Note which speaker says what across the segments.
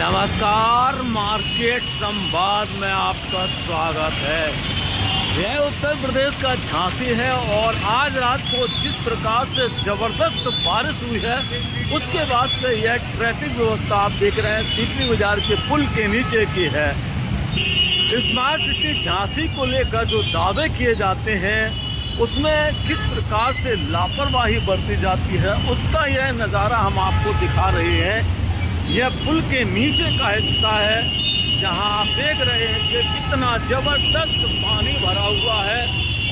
Speaker 1: नमस्कार, मार्केट संवाद में आपका स्वागत है। यह उत्तर प्रदेश का झांसी है और आज रात को जिस प्रकार से ज़बरदस्त बारिश हुई है, उसके बाद से यह ट्रैफ़िक व्यवस्था आप देख रहे हैं, सीपी बाज़ार के पुल के नीचे की है। स्मार्ट सिटी झांसी को लेकर जो दावे किए जाते हैं, उसमें किस प्रकार से लापरवाही बरती जाती है, उसका यह नज़ारा हम आपको दिखा रहे हैं। यह पुल के नीचे का हिस्सा है, जहाँ आप देख रहे हैं कि कितना ज़बरदस्त पानी भरा हुआ है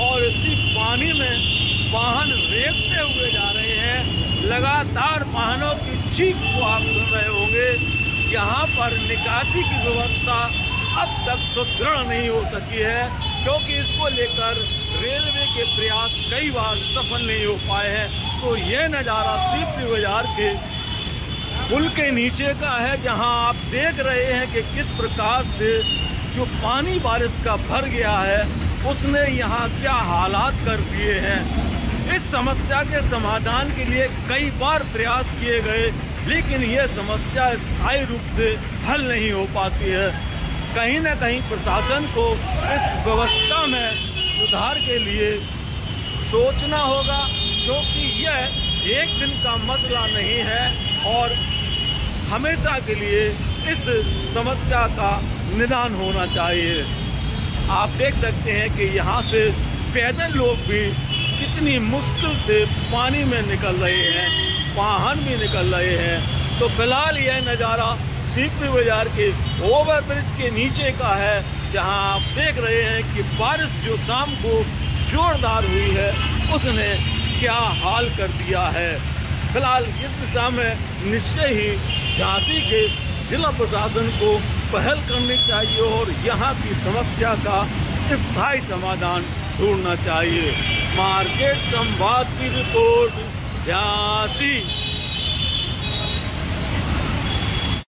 Speaker 1: और इसी पानी में वाहन रेखते हुए जा रहे हैं। लगातार वाहनों की चीख को आप सुन रहे होंगे। यहाँ पर निकासी की व्यवस्था अब तक सुदृढ़ नहीं हो सकी है, क्योंकि इसको लेकर रेलवे के प्रयास कई बार सफल नहीं हो पाए हैं। तो यह नज़ारा सीपी बाज़ार के पुल के नीचे का है, जहाँ आप देख रहे हैं कि किस प्रकार से जो पानी बारिश का भर गया है, उसने यहाँ क्या हालात कर दिए हैं। इस समस्या के समाधान के लिए कई बार प्रयास किए गए, लेकिन यह समस्या स्थायी रूप से हल नहीं हो पाती है। कहीं ना कहीं प्रशासन को इस व्यवस्था में सुधार के लिए सोचना होगा, क्योंकि यह एक दिन का मसला नहीं है। और हमेशा के लिए इस समस्या का निदान होना चाहिए। आप देख सकते हैं कि यहाँ से पैदल लोग भी कितनी मुश्किल से पानी में निकल रहे हैं, वाहन भी निकल रहे हैं। तो फ़िलहाल यह नज़ारा सीपी बाज़ार के ओवर ब्रिज के नीचे का है, जहाँ आप देख रहे हैं कि बारिश जो शाम को जोरदार हुई है, उसने क्या हाल कर दिया है। फ़िलहाल इस दिशा में निश्चय ही झांसी के जिला प्रशासन को पहल करनी चाहिए और यहाँ की समस्या का स्थायी समाधान ढूंढना चाहिए। मार्केट संवाद की रिपोर्ट, झांसी।